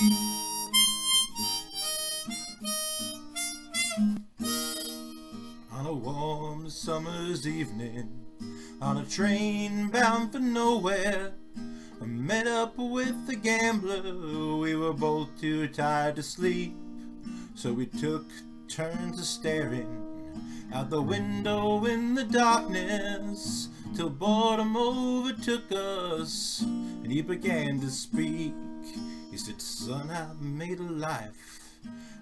On a warm summer's evening, on a train bound for nowhere, I met up with a gambler. We were both too tired to sleep, so we took turns of staring out the window in the darkness till boredom overtook us and he began to speak. He said, Son, I've made a life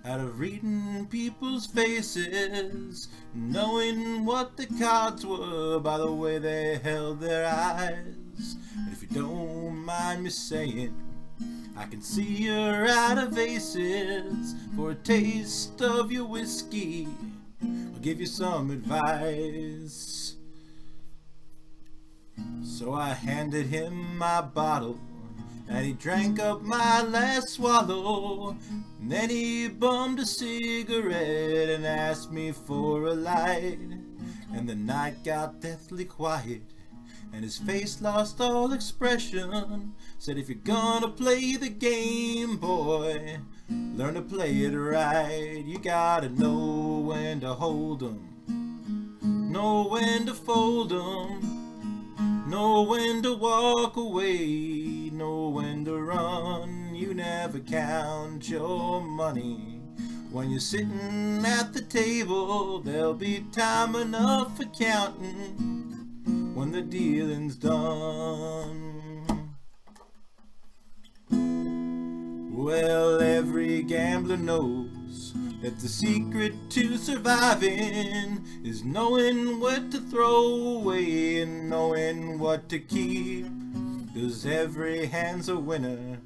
out of reading people's faces, knowing what the cards were by the way they held their eyes. And if you don't mind me saying, I can see you're out of aces for a taste of your whiskey. I'll give you some advice. So I handed him my bottle and he drank up my last swallow. And then he bummed a cigarette and asked me for a light. And the night got deathly quiet. And his face lost all expression. Said, if you're gonna play the game, boy, learn to play it right. You gotta know when to hold 'em, know when to fold 'em, know when to walk away know when to run. You never count your money. When you're sitting at the table, there'll be time enough for counting when the dealing's done. Well, every gambler knows that the secret to surviving is knowing what to throw away and knowing what to keep. Cause every hand's a winner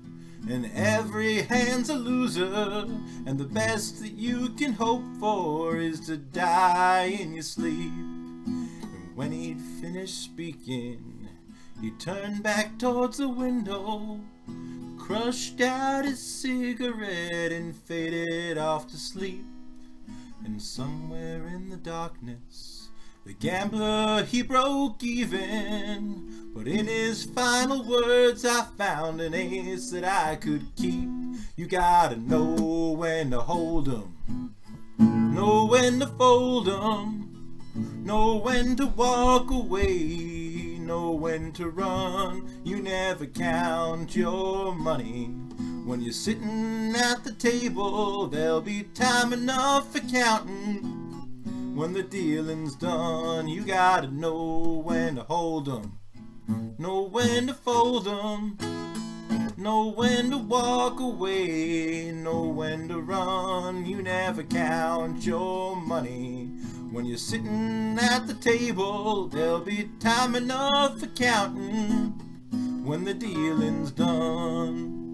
and every hand's a loser And the best that you can hope for is to die in your sleep And when he'd finished speaking He turned back towards the window Crushed out his cigarette and faded off to sleep. And somewhere in the darkness the gambler, he broke even, but in his final words I found an ace that I could keep. You gotta know when to hold 'em, know when to fold 'em, know when to walk away, know when to run. You never count your money. When you're sitting at the table, there'll be time enough for counting. When the dealing's done, you gotta know when to hold 'em, know when to fold 'em, know when to walk away, know when to run. You never count your money. When you're sitting at the table, there'll be time enough for counting when the dealing's done.